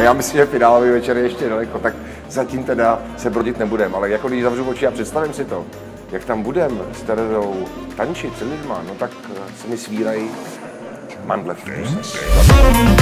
No já myslím, že finálový večer je ještě daleko, tak zatím teda se brodit nebudem, ale jako když zavřu oči a představím si to, jak tam budem s Terezou tančit s lidma, no tak se mi svírají mandle v.